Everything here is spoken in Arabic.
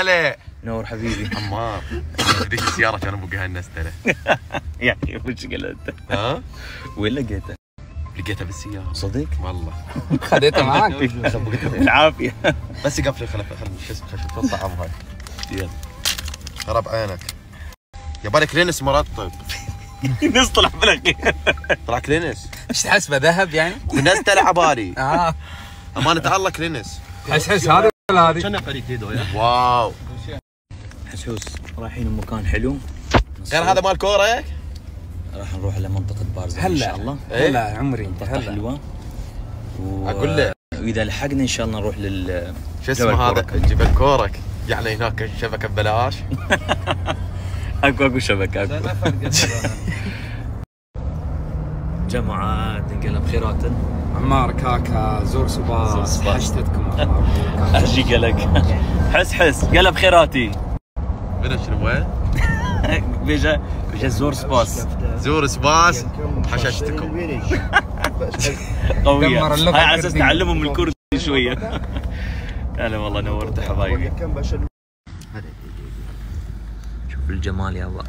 هلا. نور حبيبي. عمار ذيك السيارة كان أبو جهنس ترى. يا أخي مشكلة انت ها؟ وين لقيته؟ لقيتها بالسيارة. صدق؟ والله. خذيته معاك. بالعافية. بس قفل خلف خلف شو اسمه خلف الطعم هاي. يلا. خرب عينك. يبالي كلينكس مرطب نصطلح بالأخير. طلع كلينكس. إيش تحسبه ذهب يعني؟ ونزت على عبالي آه. أمانة الله كلينس حس حس هذه ولا هذه؟ كنا فريق واو. حسوس رايحين مكان حلو. غير هذا مال كورة راح نروح لمنطقة بارزة إن هلا. شاء الله. إيه؟ هلا عمري منطقة هلا. حلوة. و... أقول لك. وإذا لحقنا إن شاء الله نروح لل شو اسمه هذا. جبل كورك. يعني هناك الشبكه ببلاش. أكو أكو شبكة أكو. جماعات نقلب خيرات. عمار كاكا زور سباس. حشتتكم الله أجي قلق. حس حس. قلب خيراتي. من شنو وين؟ بيجا بيجا زور سباس. زور سباس. حششتكم قوية. هاي على أساس. تعلمهم الكردي شوية. هلا والله نورت حبايبي. شوف الجمال يابا